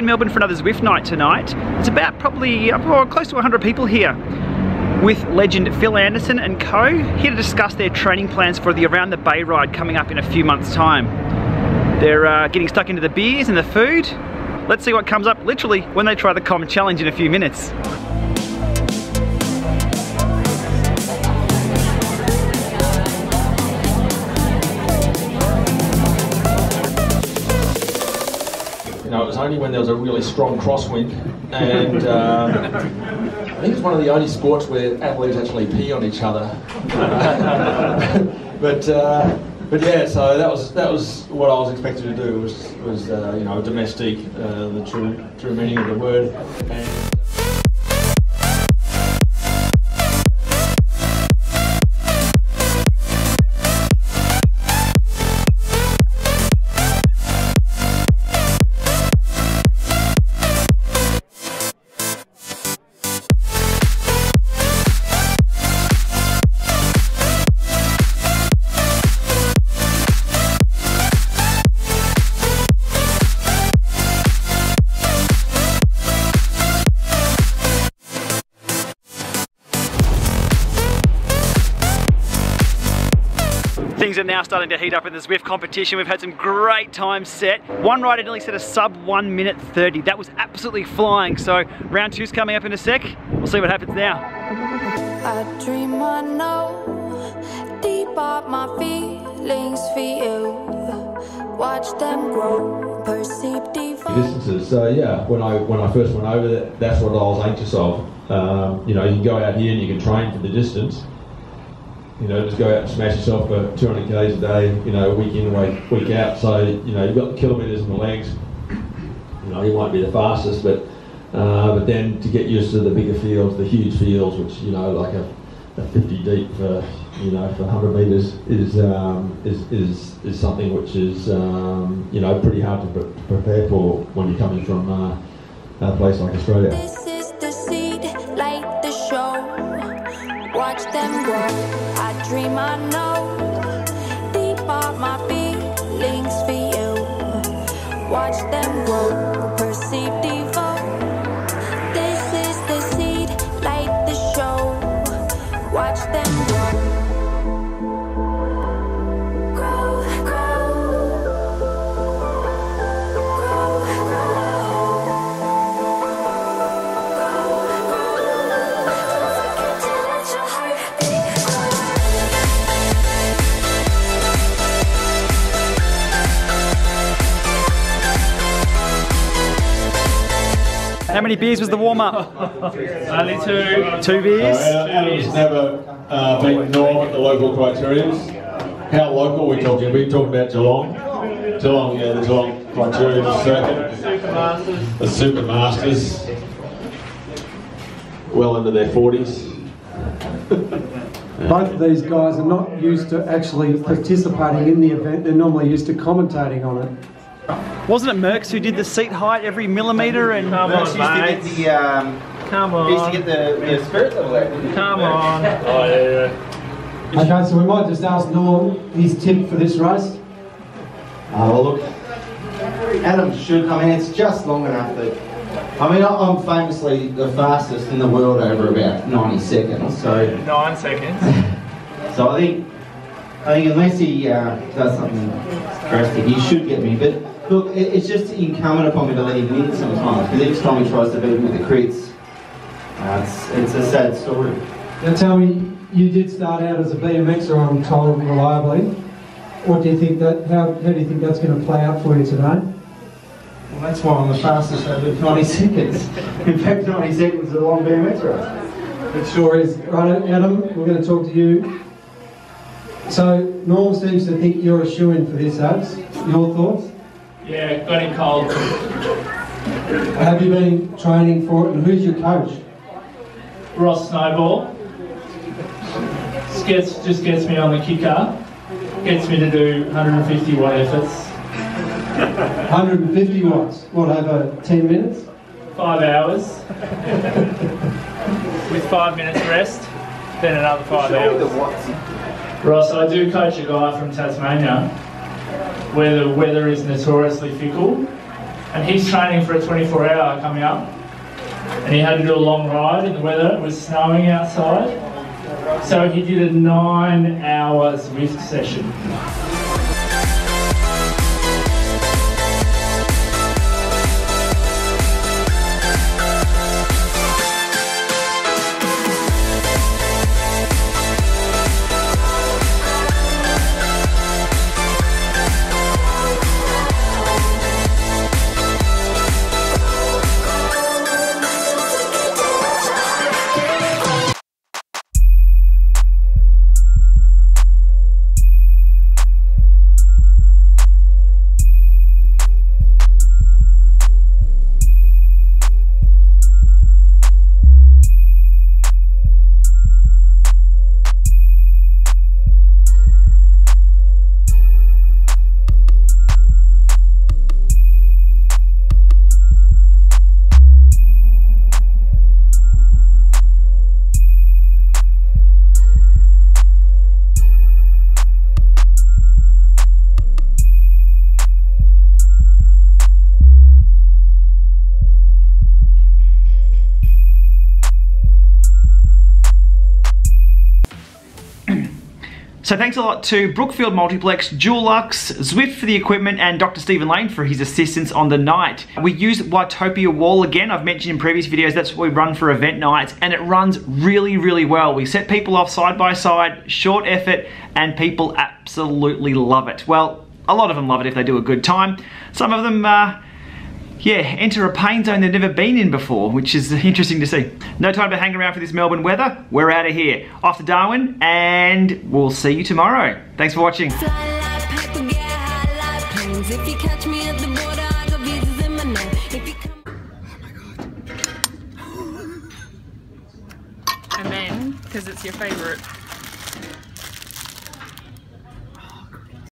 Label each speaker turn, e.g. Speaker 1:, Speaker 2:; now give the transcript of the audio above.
Speaker 1: in Melbourne for another Zwift night tonight. It's about probably oh, close to 100 people here with legend Phil Anderson and co here to discuss their training plans for the Around the Bay ride coming up in a few months time. They're uh, getting stuck into the beers and the food. Let's see what comes up literally when they try the KOM challenge in a few minutes.
Speaker 2: Only when there was a really strong crosswind, and um, I think it's one of the only sports where athletes actually pee on each other. but uh, but yeah, so that was that was what I was expected to do was was uh, you know domestic, uh, the true true meaning of the word. And,
Speaker 1: Things are now starting to heat up in the Zwift competition. We've had some great times set. One rider nearly set a sub 1 minute 30. That was absolutely flying. So round two's coming up in a sec. We'll see what happens now.
Speaker 3: I dream I know deep up my feelings for you. Watch them grow, perceive divine.
Speaker 2: distances. So yeah, when I when I first went over that, that's what I was anxious of. Um, you know, you can go out here and you can train for the distance. You know, just go out and smash yourself for 200 k's a day. You know, week in week week out. So you know, you've got the kilometres in the legs. You know, you might be the fastest, but uh, but then to get used to the bigger fields, the huge fields, which you know, like a, a 50 deep for you know for 100 metres is um, is, is is something which is um, you know pretty hard to pre- prepare for when you're coming from uh, a place like Australia.
Speaker 3: This is the seed, the show. Watch them grow. I dream
Speaker 1: How many beers was the warm up?
Speaker 4: Only two.
Speaker 1: Two beers?
Speaker 2: Adam's never uh, beaten Norm at the local criteriums. How local are we talking? We talking about Geelong? Geelong, yeah, the Geelong criterium circuit.
Speaker 4: Supermasters.
Speaker 2: The Super Masters. Well into their 40s.
Speaker 5: Both of these guys are not used to actually participating in the event, they're normally used to commentating on it.
Speaker 1: Wasn't it Merckx who did the seat height every millimetre and
Speaker 4: Come
Speaker 6: Merckx used
Speaker 4: on,
Speaker 6: to get the um,
Speaker 4: Come
Speaker 6: he used to get the, the spirit level out. didn't?
Speaker 4: Come on. Oh, yeah, yeah.
Speaker 5: Okay, so we might just ask Norm his tip for this race.
Speaker 6: Oh, well, look, Adam should. I mean, it's just long enough that. I mean, I- I'm famously the fastest in the world over about 90 seconds. So,
Speaker 4: Nine seconds.
Speaker 6: so I think, I think unless he uh, does something drastic, he should get me. But look, it's just incumbent upon me to let him win sometimes. Because each time he tries to beat me with the crits, uh, it's, it's a sad story.
Speaker 5: Now tell me, you did start out as a BMXer, I'm told reliably. What do you think that, how, how do you think that's going to play out for you today?
Speaker 6: Well, that's why I'm the fastest over 90 seconds. In fact, 90 seconds is a long BMX race.
Speaker 5: It sure is. Right, Adam, we're going to talk to you. So, Norm seems to think you're a shoe in for this, Abs. Your thoughts?
Speaker 4: Yeah, got him cold.
Speaker 5: Have you been training for it, and who's your coach?
Speaker 4: Ross Snowball. Just gets, just gets me on the Kickr. Gets me to do 150 watt efforts.
Speaker 5: 150 watts. What, over 10 minutes?
Speaker 4: Five hours. With five minutes rest. Then another five hours. Ross, I do coach a guy from Tasmania where the weather is notoriously fickle and he's training for a 24 hour coming up. And he had to do a long ride in the weather, it was snowing outside. So he did a nine hour Zwift session.
Speaker 1: So thanks a lot to Brookfield Multiplex, Dulux, Zwift for the equipment, and Dr. Stephen Lane for his assistance on the night. We used Watopia Wall again. I've mentioned in previous videos that's what we run for event nights, and it runs really, really well. We set people off side by side, short effort, and people absolutely love it. Well, a lot of them love it if they do a good time. Some of them, uh, yeah, enter a pain zone they've never been in before, which is interesting to see. No time to hang around for this Melbourne weather. We're out of here. Off to Darwin, and we'll see you tomorrow. Thanks for watching.
Speaker 3: Fly like paper, get high like planes. If you catch me at the border, I got visas in my name. If you come
Speaker 7: And then, because it's your favourite